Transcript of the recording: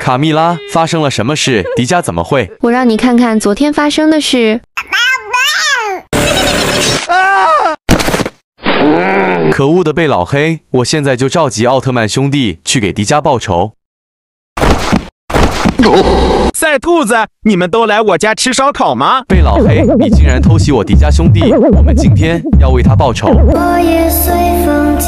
卡蜜拉，发生了什么事？迪迦怎么会？我让你看看昨天发生的事。可恶的贝老黑，我现在就召集奥特曼兄弟去给迪迦报仇。赛兔子，你们都来我家吃烧烤吗？贝老黑，你竟然偷袭我迪迦兄弟，我们今天要为他报仇。我也随风